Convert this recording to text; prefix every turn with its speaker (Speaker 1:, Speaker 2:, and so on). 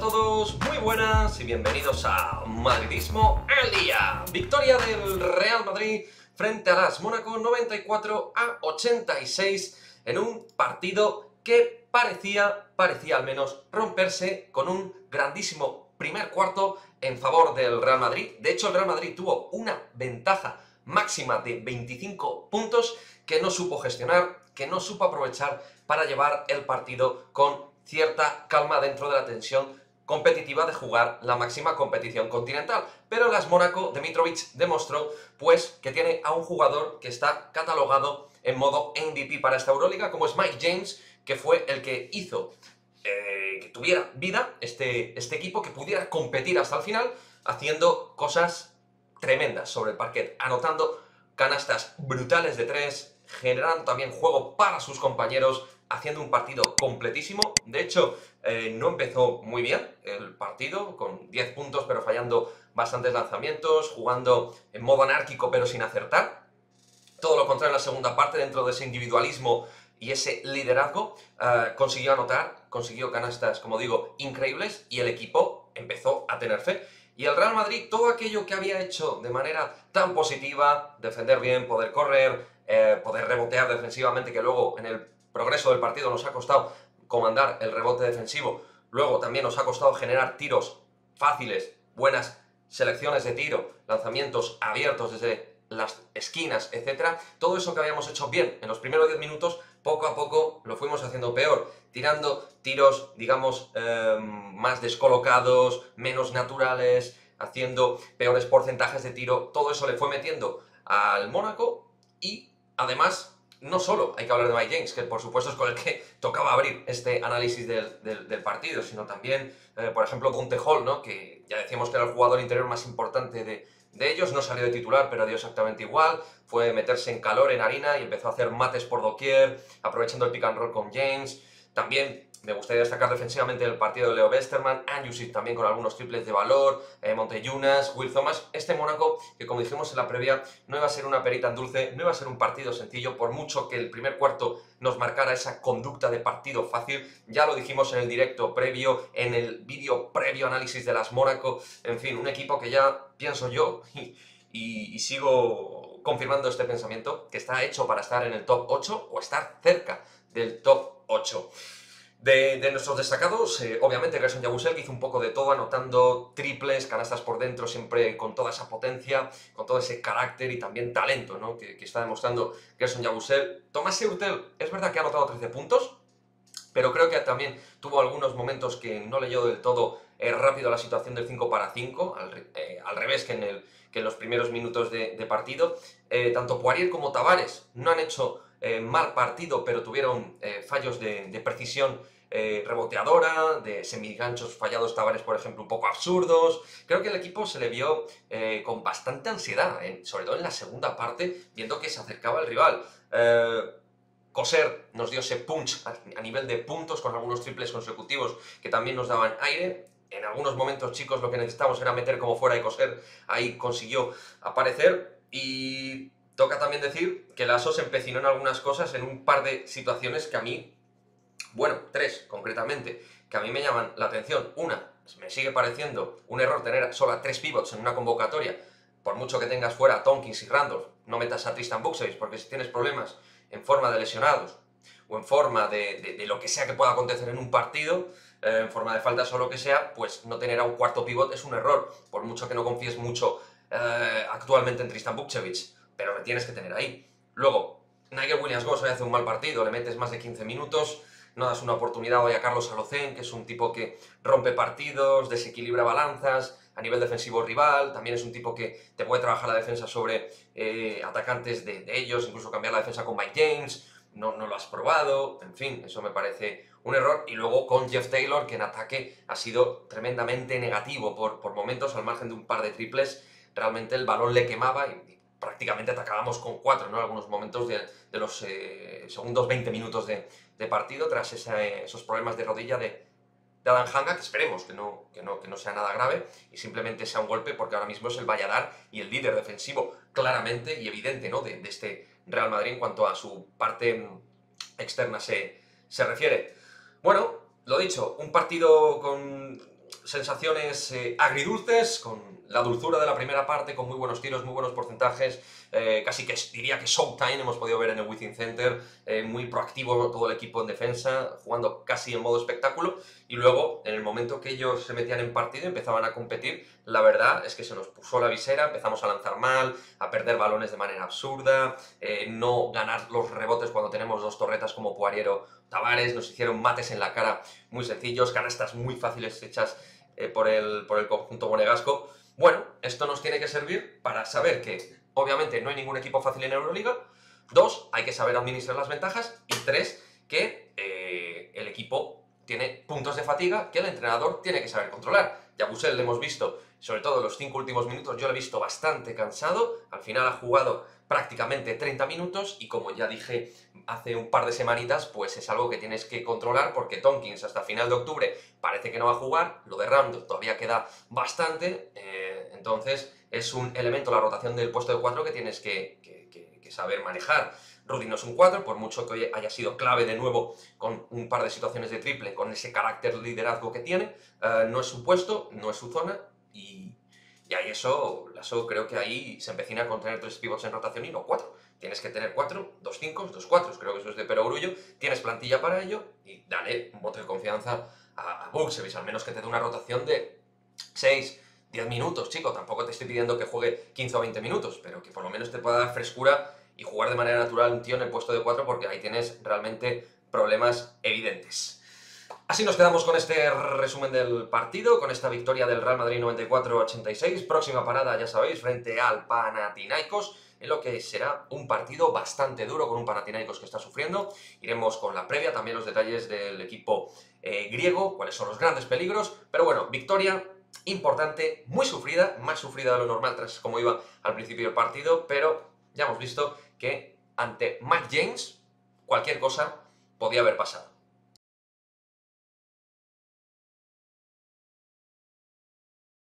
Speaker 1: todos, muy buenas y bienvenidos a Madridismo el día. Victoria del Real Madrid frente a las Mónaco 94 a 86 en un partido que parecía, parecía al menos romperse con un grandísimo primer cuarto en favor del Real Madrid. De hecho, el Real Madrid tuvo una ventaja máxima de 25 puntos que no supo gestionar, que no supo aprovechar para llevar el partido con cierta calma dentro de la tensión competitiva de jugar la máxima competición continental. Pero las Mónaco, Dimitrovic demostró pues que tiene a un jugador que está catalogado en modo MVP para esta Euroliga, como es Mike James, que fue el que hizo eh, que tuviera vida este, este equipo, que pudiera competir hasta el final, haciendo cosas tremendas sobre el parquet, anotando canastas brutales de tres, generando también juego para sus compañeros, haciendo un partido completísimo. De hecho, eh, no empezó muy bien el partido, con 10 puntos pero fallando bastantes lanzamientos, jugando en modo anárquico pero sin acertar. Todo lo contrario en la segunda parte, dentro de ese individualismo y ese liderazgo, eh, consiguió anotar, consiguió canastas, como digo, increíbles y el equipo empezó a tener fe. Y el Real Madrid, todo aquello que había hecho de manera tan positiva, defender bien, poder correr, eh, poder rebotear defensivamente, que luego en el progreso del partido nos ha costado comandar el rebote defensivo, luego también nos ha costado generar tiros fáciles, buenas selecciones de tiro, lanzamientos abiertos desde las esquinas, etcétera, todo eso que habíamos hecho bien en los primeros 10 minutos, poco a poco lo fuimos haciendo peor, tirando tiros, digamos, em, más descolocados, menos naturales, haciendo peores porcentajes de tiro, todo eso le fue metiendo al Mónaco y además no solo hay que hablar de Mike James, que por supuesto es con el que tocaba abrir este análisis del, partido, sino también, eh, por ejemplo, Dante Hall, ¿no? que ya decíamos que era el jugador interior más importante de, de ellos, no salió de titular, pero dio exactamente igual, fue meterse en calor, en harina, y empezó a hacer mates por doquier, aprovechando el pick and roll con James, también me gustaría destacar defensivamente el partido de Leo Westerman, Anjusic también con algunos triples de valor, eh, Monteyunas, Will Thomas. Este Mónaco, que como dijimos en la previa, no iba a ser una perita en dulce, no iba a ser un partido sencillo, por mucho que el primer cuarto nos marcara esa conducta de partido fácil. Ya lo dijimos en el directo previo, en el vídeo previo análisis de las Mónaco. En fin, un equipo que ya pienso yo y sigo confirmando este pensamiento, que está hecho para estar en el top 8 o estar cerca del top 8. De, nuestros destacados, eh, obviamente Gerson Yabusel, que hizo un poco de todo, anotando triples, canastas por dentro, siempre con toda esa potencia, con todo ese carácter y también talento ¿no? que, está demostrando Gerson Yabusel. Tomás Eutel, es verdad que ha anotado 13 puntos, pero creo que también tuvo algunos momentos que no leyó del todo eh, rápido la situación del 5 para 5, eh, al, revés que en, el, que en, los primeros minutos de, partido. tanto Poirier como Tavares no han hecho mal partido, pero tuvieron fallos de, de precisión eh, reboteadora, de semiganchos fallados Tavares, por ejemplo, un poco absurdos. Creo que el equipo se le vio eh, con bastante ansiedad, sobre todo en la segunda parte, viendo que se acercaba el rival. Eh, Coser nos dio ese punch a nivel de puntos con algunos triples consecutivos que también nos daban aire. En algunos momentos, chicos, lo que necesitábamos era meter como fuera y Coser ahí consiguió aparecer. Y toca también decir que la ASO se empecinó en algunas cosas en un par de situaciones que a mí bueno, tres concretamente, que a mí me llaman la atención. Una, me sigue pareciendo un error tener solo a tres pivots en una convocatoria. Por mucho que tengas fuera a Tompkins y Randolph, no metas a Tristan Buxevis, porque si tienes problemas en forma de lesionados o en forma de, lo que sea que pueda acontecer en un partido, eh, en forma de faltas o lo que sea, pues no tener a un cuarto pivot es un error, por mucho que no confíes mucho eh, actualmente en Tristan Buxevic, pero le tienes que tener ahí. Luego, Nigel Williams-Goss hoy hace un mal partido, le metes más de 15 minutos, no das una oportunidad hoy a Carlos Alocén, que es un tipo que rompe partidos, desequilibra balanzas a nivel defensivo rival, también es un tipo que te puede trabajar la defensa sobre eh, atacantes de, ellos, incluso cambiar la defensa con Mike James, no, no lo has probado, en fin, eso me parece un error. Y luego con Jeff Taylor, que en ataque ha sido tremendamente negativo por, por momentos, al margen de un par de triples, realmente el balón le quemaba y, prácticamente atacábamos con cuatro, ¿no? Algunos momentos de, los eh, segundos 20 minutos de, partido tras esos problemas de rodilla de, de Adam Hanga, que esperemos que no, que, no, que no sea nada grave y simplemente sea un golpe porque ahora mismo es el Valladar y el líder defensivo claramente y evidente ¿no? de, este Real Madrid en cuanto a su parte externa se, se refiere. Bueno, lo dicho, un partido con sensaciones eh, agridulces, con la dulzura de la primera parte, con muy buenos tiros, muy buenos porcentajes, eh, casi que diría que showtime hemos podido ver en el Within Center, eh, muy proactivo todo el equipo en defensa, jugando casi en modo espectáculo, y luego, en el momento que ellos se metían en partido empezaban a competir, la verdad es que se nos puso la visera, empezamos a lanzar mal, a perder balones de manera absurda, no ganar los rebotes cuando tenemos dos torretas como Poiriero Tavares, nos hicieron mates en la cara muy sencillos, canastas muy fáciles hechas eh, por, el, por el conjunto monegasco. Bueno, esto nos tiene que servir para saber que, obviamente, no hay ningún equipo fácil en Euroliga. Dos, hay que saber administrar las ventajas. Y tres, que eh, el equipo tiene puntos de fatiga que el entrenador tiene que saber controlar. Ya Busel le hemos visto, sobre todo en los cinco últimos minutos, yo lo he visto bastante cansado. Al final ha jugado prácticamente 30 minutos y como ya dije hace un par de semanitas, pues es algo que tienes que controlar porque Tompkins hasta final de octubre parece que no va a jugar, lo de Randall todavía queda bastante, eh, entonces es un elemento, la rotación del puesto de 4 que tienes que, saber manejar. Rudy no es un 4, por mucho que haya sido clave de nuevo con un par de situaciones de triple, con ese carácter liderazgo que tiene, eh, no es su puesto, no es su zona y y ahí eso, eso creo que ahí se empecina con tener tres pivots en rotación y no cuatro. Tienes que tener cuatro, dos cinco, dos cuatro. Creo que eso es de perogrullo. Tienes plantilla para ello y dale un voto de confianza a, a al menos que te dé una rotación de 6, 10 minutos, chico. Tampoco te estoy pidiendo que juegue 15 o 20 minutos, pero que por lo menos te pueda dar frescura y jugar de manera natural un tío en el puesto de 4 porque ahí tienes realmente problemas evidentes. Así nos quedamos con este resumen del partido, con esta victoria del Real Madrid 94-86. Próxima parada, ya sabéis, frente al Panathinaikos, en lo que será un partido bastante duro con un Panathinaikos que está sufriendo. Iremos con la previa, también los detalles del equipo eh, griego, cuáles son los grandes peligros. Pero bueno, victoria importante, muy sufrida, más sufrida de lo normal tras como iba al principio del partido, pero ya hemos visto que ante Mike James cualquier cosa podía haber pasado.